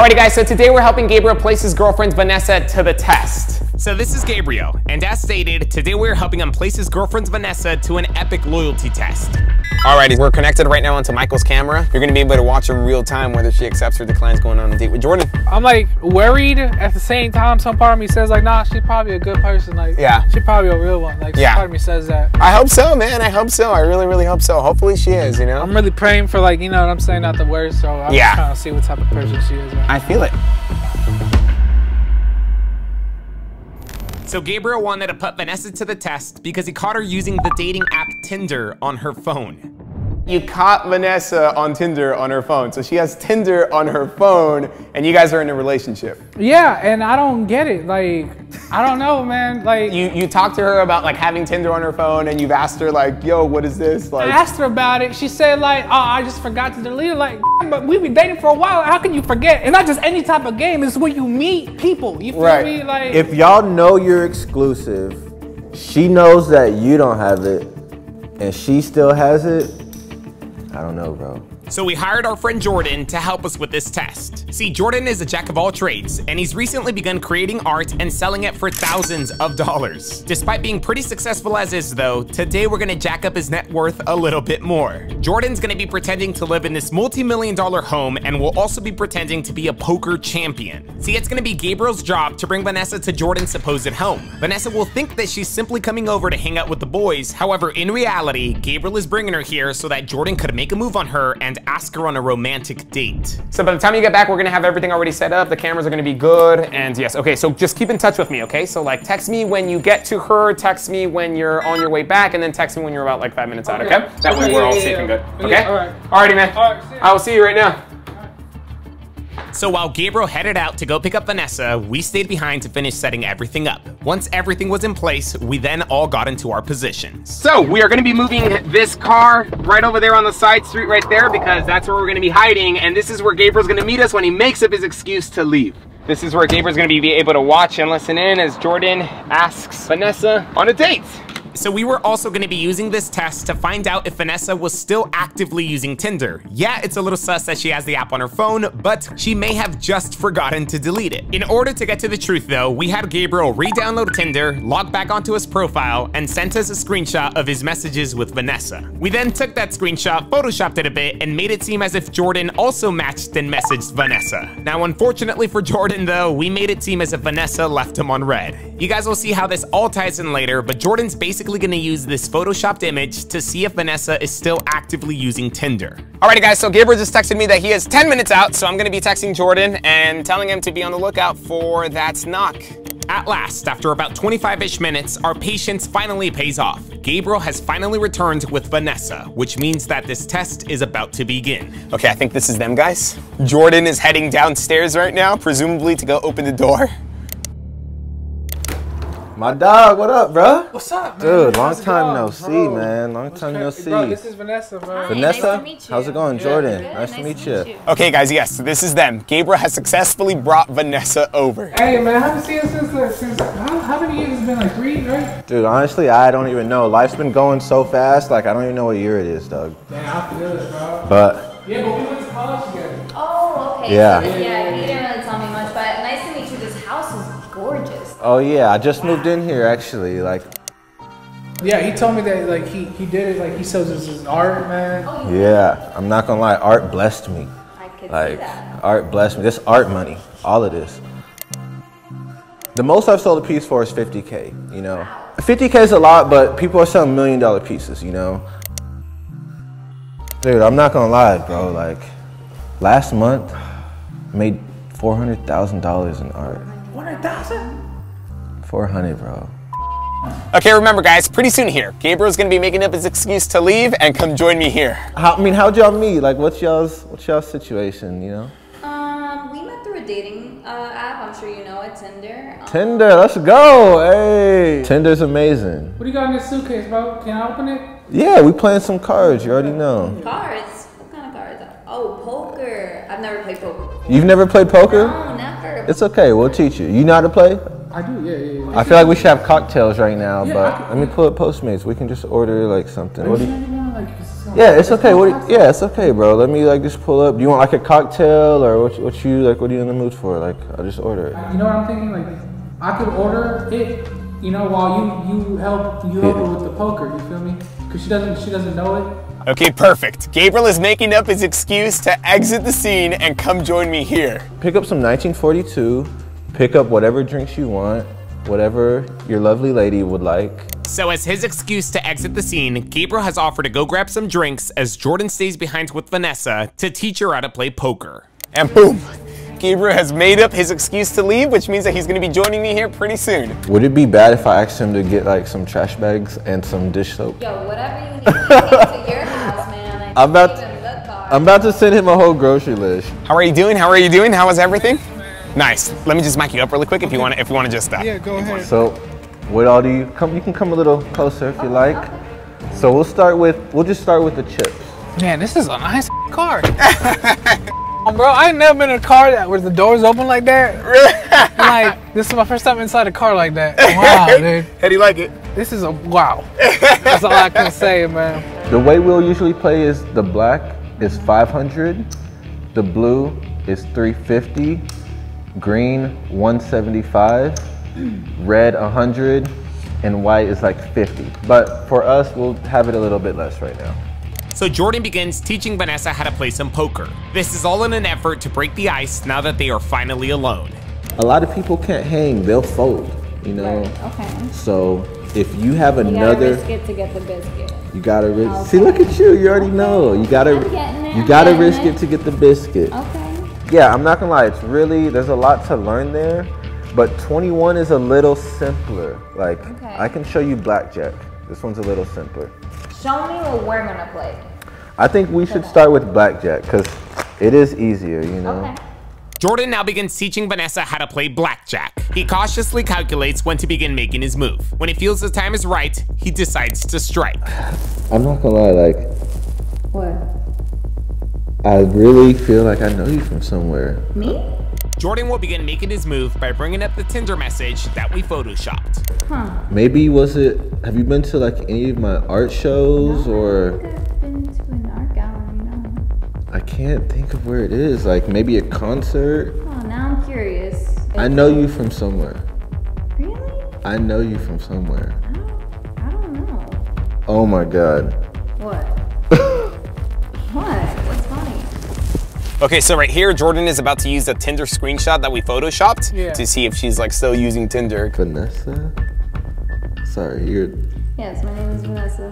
Alrighty guys, so today we're helping Gabriel place his girlfriend Vanessa to the test. So this is Gabriel, and as stated, today we're helping him place his girlfriend Vanessa to an epic loyalty test. Alrighty, we're connected right now onto Michael's camera. You're gonna be able to watch in real time whether she accepts or declines going on a date with Jordan. I'm like worried at the same time. Some part of me says like, nah, she's probably a good person. Like, Yeah. she's probably a real one. Like, some Yeah. part of me says that. I hope so, man. I hope so. I really, really hope so. Hopefully she is, you know? I'm really praying for like, you know what I'm saying, not the worst. So I'm Yeah. just trying to see what type of person she is. Man. I feel it. So Gabriel wanted to put Vanessa to the test because he caught her using the dating app Tinder on her phone. You caught Vanessa on Tinder on her phone. So she has Tinder on her phone and you guys are in a relationship. Yeah, and I don't get it. Like, I don't know, man. Like, You you talked to her about like having Tinder on her phone and you've asked her like, yo, what is this? I Like asked her about it. She said like, "Oh, I just forgot to delete it." Like, but we've been dating for a while. How can you forget? And not just any type of game. It's where you meet people. You feel Right. me? Like, If y'all know you're exclusive, she knows that you don't have it, and she still has it. I don't know, bro. So we hired our friend Jordan to help us with this test. See, Jordan is a jack of all trades, and he's recently begun creating art and selling it for thousands of dollars. Despite being pretty successful as is though, today we're gonna jack up his net worth a little bit more. Jordan's gonna be pretending to live in this multi-million dollar home and will also be pretending to be a poker champion. See, it's gonna be Gabriel's job to bring Vanessa to Jordan's supposed home. Vanessa will think that she's simply coming over to hang out with the boys. However, in reality, Gabriel is bringing her here so that Jordan could make a move on her and ask her on a romantic date. So by the time you get back, we're gonna have everything already set up. The cameras are gonna be good. And yes, okay, so just keep in touch with me, okay? So like text me when you get to her, text me when you're on your way back, and then text me when you're about like five minutes out, okay? That way we're all safe and good. Yeah, Okay? all right. Alrighty, man. All right, see ya. I will see you right now. So while Gabriel headed out to go pick up Vanessa, we stayed behind to finish setting everything up. Once everything was in place, we then all got into our positions. So we are gonna be moving this car right over there on the side street right there because that's where we're gonna be hiding and this is where Gabriel's gonna meet us when he makes up his excuse to leave. This is where Gabriel's gonna be able to watch and listen in as Jordan asks Vanessa on a date. So we were also going to be using this test to find out if Vanessa was still actively using Tinder. Yeah, it's a little sus that she has the app on her phone, but she may have just forgotten to delete it. In order to get to the truth though, we had Gabriel re-download Tinder, log back onto his profile, and sent us a screenshot of his messages with Vanessa. We then took that screenshot, photoshopped it a bit, and made it seem as if Jordan also matched and messaged Vanessa. Now, unfortunately for Jordan though, we made it seem as if Vanessa left him on read. You guys will see how this all ties in later, but Jordan's basically gonna use this photoshopped image to see if Vanessa is still actively using Tinder. Alrighty guys, so Gabriel just texted me that he is 10 minutes out, so I'm gonna be texting Jordan and telling him to be on the lookout for that knock. At last, after about 25-ish minutes, our patience finally pays off. Gabriel has finally returned with Vanessa, which means that this test is about to begin. Okay, I think this is them guys. Jordan is heading downstairs right now, presumably to go open the door. My dog, what up, bro? what's up, man? Dude, long How's time going, no bro? see, man. Long time no see. Bro, this is Vanessa, bro. Hi. Vanessa, nice to meet you. how's it going, Yeah. Jordan? Good, Nice to meet you. Okay, guys, yes, this is them. Gabriel has successfully brought Vanessa over. Hey, man, I haven't seen her since, like, since how, how many years? It's been like three, right? Dude, honestly, I don't even know. Life's been going so fast, like I don't even know what year it is, dog. Man, I feel it, bro. But Yeah, but we went to college together. Oh, okay. Yeah. So, yeah, oh yeah, I just moved in here actually. Like, Yeah, he told me that like he, he did it like he says his, his art, man. Oh, you yeah, I'm not gonna lie, art blessed me. I could see Like, that. art blessed me. This art money, all of this. The most I've sold a piece for is 50k. You know, 50k is a lot, but people are selling million dollar pieces. You know, dude, I'm not gonna lie, bro. Like, last month made four hundred thousand dollars in art. One hundred thousand. Four hundred, bro. Okay, remember guys, pretty soon here, Gabriel's gonna be making up his excuse to leave and come join me here. How, I mean, how'd y'all meet? Like, what's y'all's what's y'all's situation? You know, Um, we met through a dating uh, app. I'm sure you know it, Tinder. Um, Tinder. Let's go. Hey, Tinder's amazing. What do you got in this suitcase, bro? Can I open it? Yeah, we playing some cards. You already know. Cards. What kind of cards? Oh, poker. I've never played poker. before. You've never played poker? No, never. It's okay. We'll teach you. You know how to play? I do. Yeah, yeah, yeah. I feel like we should have cocktails right now, Yeah, but I could- let me pull up Postmates. We can just order like something. What do you, You like, Yeah, it's okay. What? Yeah, it's okay, bro. Let me like just pull up. Do you want like a cocktail or what? What you like? What are you in the mood for? Like, I'll just order it. You know what I'm thinking? Like, I could order it, you know, while you you help you help her with the poker. You feel me? Cause she doesn't she doesn't know it. Okay, perfect. Gabriel is making up his excuse to exit the scene and come join me here. Pick up some 1942. Pick up whatever drinks you want, whatever your lovely lady would like. So as his excuse to exit the scene, Gabriel has offered to go grab some drinks as Jordan stays behind with Vanessa to teach her how to play poker. And boom, Gabriel has made up his excuse to leave, which means that he's gonna be joining me here pretty soon. Would it be bad if I asked him to get like some trash bags and some dish soap? Yo, whatever you need to your house, man. I I'm about, can't even look hard. I'm about to send him a whole grocery list. How are you doing? How are you doing? How is everything? Nice. Let me just mic you up really quick if you want to, if you want to just uh, Yeah, go ahead. So, what all do you come? You can come a little closer if you like. So we'll start with, we'll just start with the chips. Man, this is a nice car. Bro, I ain't never been in a car that where the doors open like that. Really? like, this is my first time inside a car like that. Wow, dude. How do you like it? This is a wow. That's all I can say, man. The way we'll usually play is the black is 500, the blue is 350, green 175, red 100, and white is like 50. But for us, we'll have it a little bit less right now. So Jordan begins teaching Vanessa how to play some poker. This is all in an effort to break the ice now that they are finally alone. A lot of people can't hang, they'll fold, you know? Okay. So if you have You gotta another, risk it to get the biscuit. you gotta risk. Okay. See, look at you, you already know. You gotta, I'm getting it, you I'm gotta risk it. it to get the biscuit. Okay. Yeah, I'm not gonna lie, it's really, there's a lot to learn there, but 21 is a little simpler. Like, Okay. I can show you blackjack. This one's a little simpler. Show me what we're gonna play. I think we should start with blackjack because it is easier, you know? Okay. Jordan now begins teaching Vanessa how to play blackjack. He cautiously calculates when to begin making his move. When he feels the time is right, he decides to strike. I'm not gonna lie, like, What? I really feel like I know you from somewhere. Me? Jordan will begin making his move by bringing up the Tinder message that we photoshopped. Huh. Maybe was it, have you been to like any of my art shows or? I've been to an art gallery, no. I can't think of where it is. Like maybe a concert. Oh, now I'm curious. I know you from somewhere. Really? I know you from somewhere. I don't, I don't know. Oh my god. Okay, so right here, Jordan is about to use the Tinder screenshot that we photoshopped Yeah. to see if she's like still using Tinder. Vanessa? Sorry, you're. Yes, my name is Vanessa.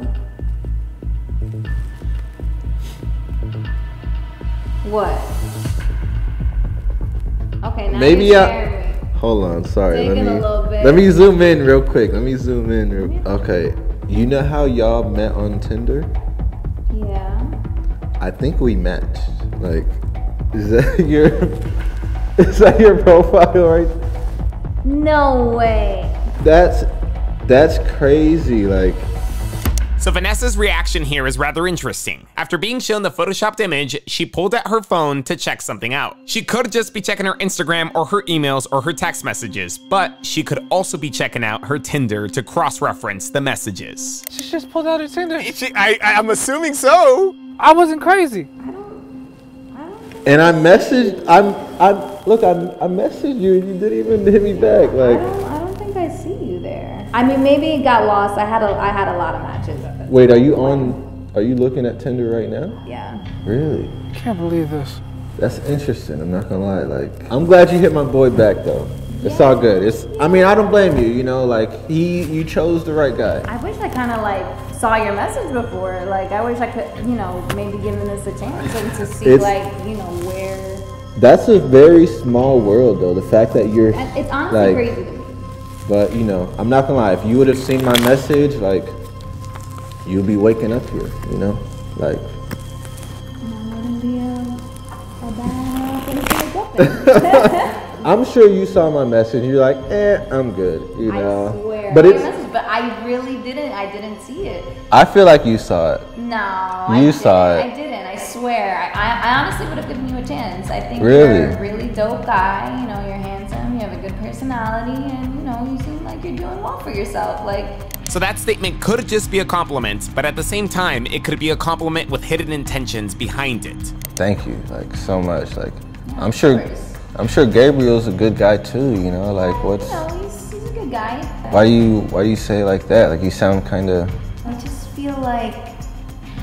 What? Okay, now Maybe you're I- Hold on, sorry. Take let me a little bit. let me zoom in real quick. Let me zoom in. Real, okay, you know how y'all met on Tinder? Yeah. I think we matched. Like, is that your is that your profile right? No way. That's that's crazy. Like, So Vanessa's reaction here is rather interesting. After being shown the photoshopped image, she pulled out her phone to check something out. She could just be checking her Instagram or her emails or her text messages, but she could also be checking out her Tinder to cross-reference the messages. She just pulled out her Tinder. She, I, I'm assuming so. I wasn't crazy. And I messaged. I'm. I'm. Look, I I messaged you and you didn't even hit me back. Like, I Like, don't, I don't think I see you there. I mean, maybe it got lost. I had a, I had a lot of matches. At the wait, are you on? Are you looking at Tinder right now? Yeah. Really? Can't believe this. That's interesting. I'm not gonna lie. Like, I'm glad you hit my boy back though. It's all good. It's. I mean, I don't blame you. You know, like he, you chose the right guy. I wish I kind of like saw your message before. Like, I wish I could, you know, maybe giving this a chance and to see, It's- like, you know, where. That's a very small world though. The fact that you're. It's honestly like, crazy to me. But you know, I'm not gonna lie. If you would have seen my message, like, you'll be waking up here. You know, like. I wouldn't be a, a bad thing to wake up in. I'm sure you saw my message. You're like, eh, I'm good. You know. I. But I it's. messaged, but I really didn't. I didn't see it. I feel like you saw it. No, You I saw didn't. it. I didn't. I swear. I, I, I honestly would have given you a chance. I think Really? you're a really dope guy. You know, you're handsome. You have a good personality, and you know, you seem like you're doing well for yourself. Like, So that statement could just be a compliment, but at the same time, it could be a compliment with hidden intentions behind it. Thank you, like so much. Like, I'm sure, I'm sure Gabriel's a good guy too. You know, like what's? No, he's, he's a good guy. Why do you why do you say like that? Like you sound kind of. I just feel like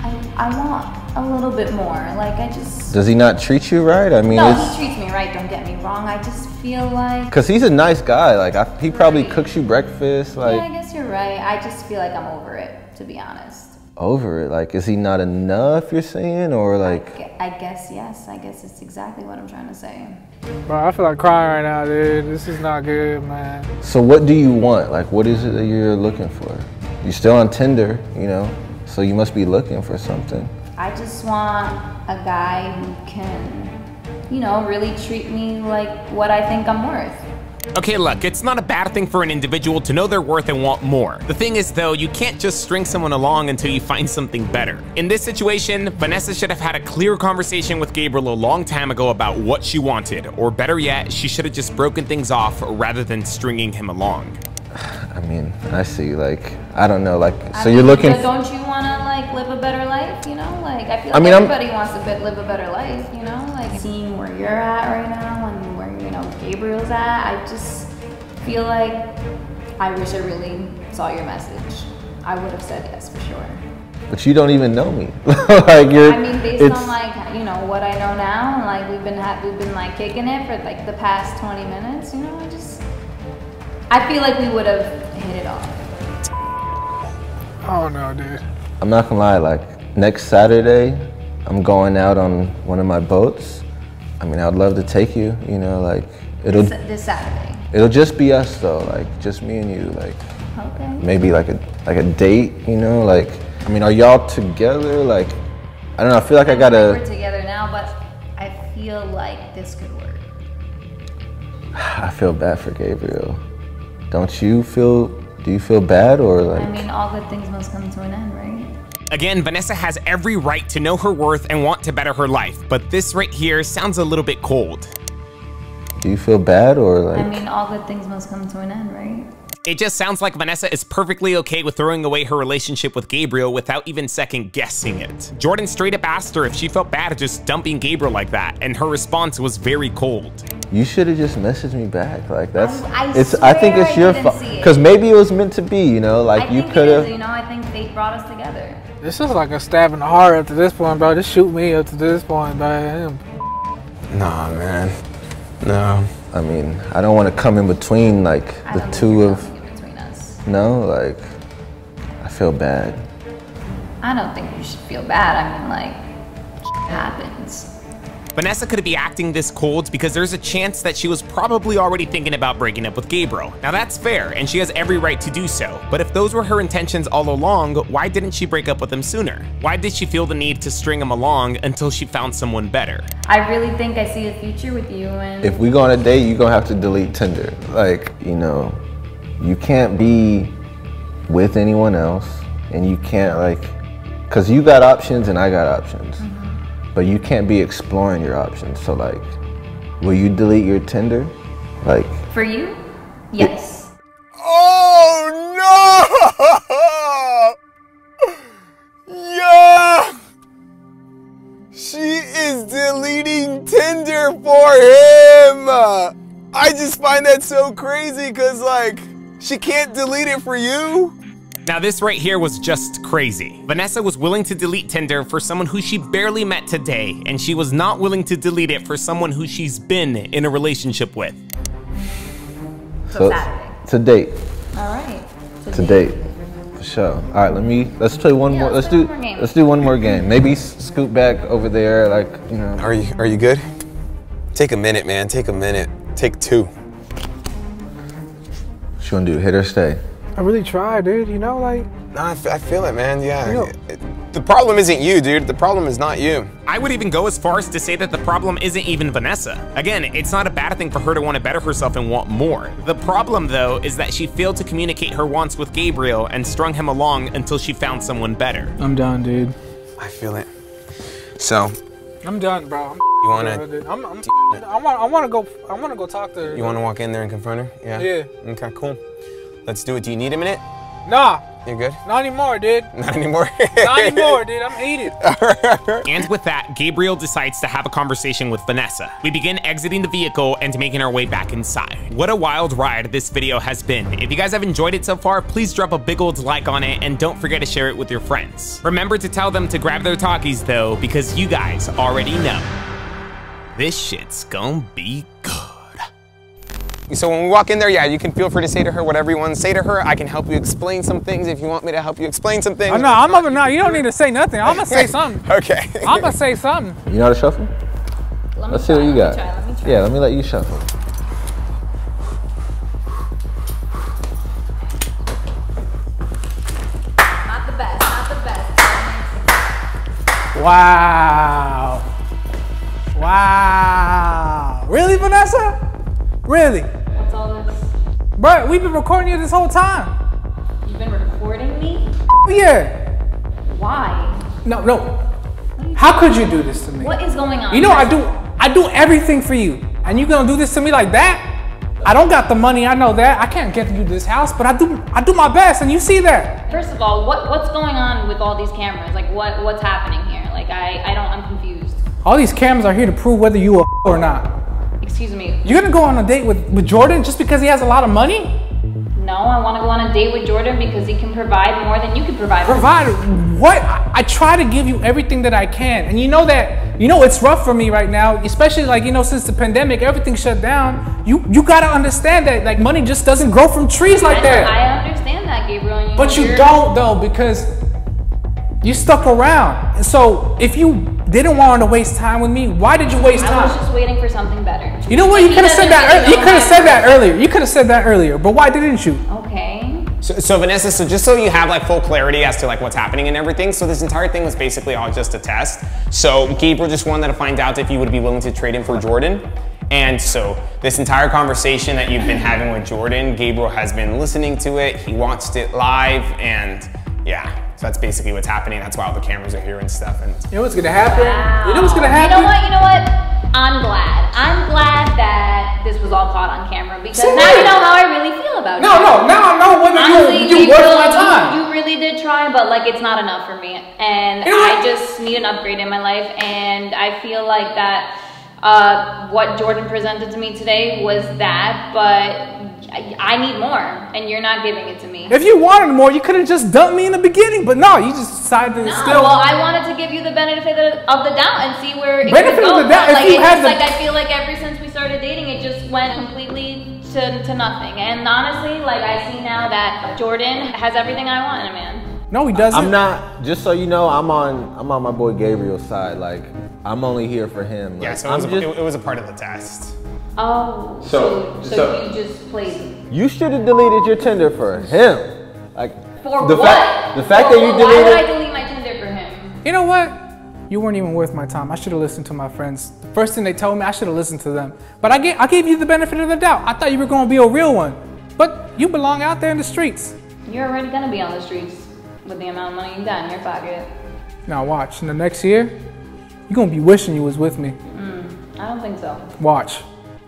I, I want a little bit more. Like I just. Does he not treat you right? I mean, No, it's he treats me right. Don't get me wrong. I just feel like. because he's a nice guy. Like I, he probably Right. cooks you breakfast. Like yeah, I guess you're right. I just feel like I'm over it, to be honest. Over it. Like is he not enough? You're saying or like? Gu- I guess yes. I guess it's exactly what I'm trying to say. Bro, I feel like crying right now, dude. This is not good, man. So what do you want? Like what is it that you're looking for? You're still on Tinder, you know. So you must be looking for something. I just want a guy who can, you know, really treat me like what I think I'm worth. Okay, look, it's not a bad thing for an individual to know their worth and want more. The thing is, though, you can't just string someone along until you find something better. In this situation, Vanessa should have had a clear conversation with Gabriel a long time ago about what she wanted, or better yet, she should have just broken things off rather than stringing him along. I mean, I see. Like I don't know. Like I so mean, you're looking. but Don't you want to like live a better life? You know, like I feel like I mean, I'm- everybody wants to live a better life. You know, like seeing where you're at right now and where you know Gabriel's at. I just feel like I wish I really saw your message. I would have said yes for sure. But you don't even know me. like you're. I mean, based it's- on like you know what I know now, and like we've been ha- we've been like kicking it for like the past 20 minutes. You know, I just I feel like we would have hit it off. Oh don't dude. I'm not gonna lie. Like next Saturday, I'm going out on one of my boats. I mean, I'd love to take you. You know, like it'll This, this Saturday. it'll just be us though. Like just me and you. Like Okay. maybe like a like a date. You know, like I mean, are y'all together? Like I don't know. I feel like I We're gotta. We're together now, but I feel like this could work. I feel bad for Gabriel. Don't you feel? Do you feel bad or like? I mean, all good things must come to an end, right? Again, Vanessa has every right to know her worth and want to better her life, but this right here sounds a little bit cold. Do you feel bad or like? I mean, all good things must come to an end, right? It just sounds like Vanessa is perfectly okay with throwing away her relationship with Gabriel without even second guessing it. Jordan straight up asked her if she felt bad just dumping Gabriel like that, and her response was very cold. You should have just messaged me back. Like that's I it's I think it's I your fault. it. Cause maybe it was meant to be, you know, like I you could have you know, I think fate brought us together. This is like a stab in the heart up to this point, bro. Just shoot me up to this point, man. Nah, man. No. I mean, I don't wanna come in between like I the don't think two you're of coming in between us. no, like I feel bad. I don't think you should feel bad. I mean, like, shit happens. Vanessa could be acting this cold because there's a chance that she was probably already thinking about breaking up with Gabriel. Now that's fair, and she has every right to do so. But if those were her intentions all along, why didn't she break up with him sooner? Why did she feel the need to string him along until she found someone better? I really think I see a future with you, and If we go on a date, you're gonna have to delete Tinder. Like, you know, you can't be with anyone else and you can't like cause you got options and I got options. Mm-hmm. But you can't be exploring your options. So like will you delete your Tinder? Like for you, yes. Oh no! Yeah! She is deleting Tinder for him! I just find that so crazy because, like, she can't delete it for you? Now, this right here was just crazy. Vanessa was willing to delete Tinder for someone who she barely met today, and she was not willing to delete it for someone who she's been in a relationship with. So, to date. All right. It's a date. For sure. All right, let me let's play one Yeah, more. let's Let's do one more let's do one more game. Maybe s- scoot back over there like, you know. Are you are you good? Take a minute, man. Take a minute. Take two. What you wanna do? Hit or stay? I really tried, dude. You know, like, Nah, I, f- I feel it, man. Yeah. Yeah. It- the problem isn't you, dude. The problem is not you. I would even go as far as to say that the problem isn't even Vanessa. Again, it's not a bad thing for her to want to better herself and want more. The problem, though, is that she failed to communicate her wants with Gabriel and strung him along until she found someone better. I'm done, dude. I feel it. So, I'm done, bro. I'm you wanna Dude, I'm, I'm, I want, I want to go, I want to go talk to her. you wanna walk in there and confront her? Yeah. Yeah. Okay, cool. Let's do it. Do you need a minute? Nah, You're good? Not anymore, dude. Not anymore. Not anymore, dude. I'm heated. And with that, Gabriel decides to have a conversation with Vanessa. We begin exiting the vehicle and making our way back inside. What a wild ride this video has been. If you guys have enjoyed it so far, please drop a big old like on it and don't forget to share it with your friends. Remember to tell them to grab their talkies though, because you guys already know. This shit's gonna be good. So when we walk in there, yeah, you can feel free to say to her whatever you want to say to her. I can help you explain some things if you want me to help you explain some things. Oh, no, I'm over. No, you don't need to say nothing. I'm gonna say something. Okay. I'm gonna say something. You know how to shuffle? Let me Let's see what you let got. me try, let me try. Yeah, let me let you shuffle. Not the best, not the best. Wow. Wow. Really, Vanessa? Really? Bro, we've been recording you this whole time. You've been recording me? Yeah. Why? No, no. How could you do this to me? What is going on? You know I do I do everything for you. And you gonna do this to me like that? I don't got the money, I know that. I can't get you this house, but I do I do my best and you see that. First of all, what what's going on with all these cameras? Like what what's happening here? Like I I don't I'm confused. All these cameras are here to prove whether you are or not. Excuse me. You're gonna go on a date with, with Jordan just because he has a lot of money? No, I want to go on a date with Jordan because he can provide more than you can provide. Provide what? I, I try to give you everything that I can. And you know that, you know, it's rough for me right now, especially like, you know, since the pandemic, everything shut down. You you gotta understand that like money just doesn't grow from trees like I, that. I understand that, Gabriel. and But you don't though, because you stuck around. And so if you didn't want to waste time with me, why did you waste time? I was just waiting for something better. You know what? You could have said that. really You could have said that earlier. You could have said that earlier. But why didn't you? Okay. So, so Vanessa, so just so you have like full clarity as to like what's happening and everything, so this entire thing was basically all just a test. So Gabriel just wanted to find out if you would be willing to trade him for Jordan. And so this entire conversation that you've been having with Jordan, Gabriel has been listening to it. He watched it live, and yeah, so that's basically what's happening. That's why all the cameras are here and stuff. And You know what's gonna happen? You know what's gonna happen? You know what? You know what? I'm glad. I'm glad that this was all caught on camera because Same now here. you know how I really feel about it. No, you. no. Now I know whether Honestly, you you worth Gabriel, my you- time. You, really did try, but like it's not enough for me, and You know I just need an upgrade in my life. And I feel like that uh, what Jordan presented to me today was that, but I, I need more, and you're not giving it to me. If you wanted more, you could have just dumped me in the beginning. But no, you just decided to No, still. well, I wanted to give you the benefit of of the doubt and see where it Benefit could of the doubt, but, if like, you it's had the- like I feel like ever since we started dating, it just went completely to, to nothing. And honestly, like I see now that Jordan has everything I want in a man. no, he doesn't. I'm not. Just so you know, I'm on. I'm on my boy Gabriel's side. Like, I'm only here for him. yeah, so it was, a, just. it, it was a part of the test. Oh, So- so so, so- you just played you should have deleted your Tinder for him. Like, for the what? fact. The fact For that you what? Why would I deleted. delete my Tinder for him? You know what? You weren't even worth my time. I should have listened to my friends. The first thing they told me, I should have listened to them. But I gave, I gave you the benefit of the doubt. I thought you were going to be a real one. But you belong out there in the streets. You're already gonna be on the streets with the amount of money you got in your pocket. Now watch. In the next year, you're going to be wishing you was with me. Mm, I don't think so. Watch.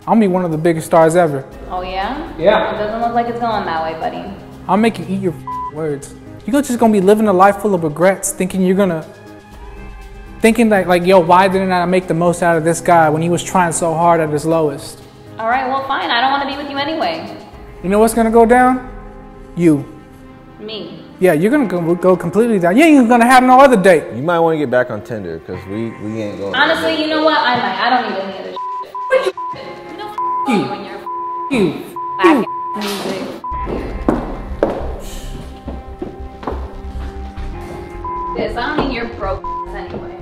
I'll be one of the biggest stars ever. Oh yeah? Yeah. It doesn't look like it's going that way, buddy. I'll make you eat your words. You're just gonna be living a life full of regrets, thinking you're gonna, thinking that like, yo, why didn't I make the most out of this guy when he was trying so hard at his lowest? All right, well, fine. I don't want to be with you anyway. You know what's gonna go down? You. Me. Yeah, you're gonna go, go completely down. You ain't gonna have no other date. You might want to get back on Tinder because we we ain't going. Honestly, you know what? I might. I don't need any of this shit. You know, f- you and your f- You. whack music. This, I don't need your broke anyway.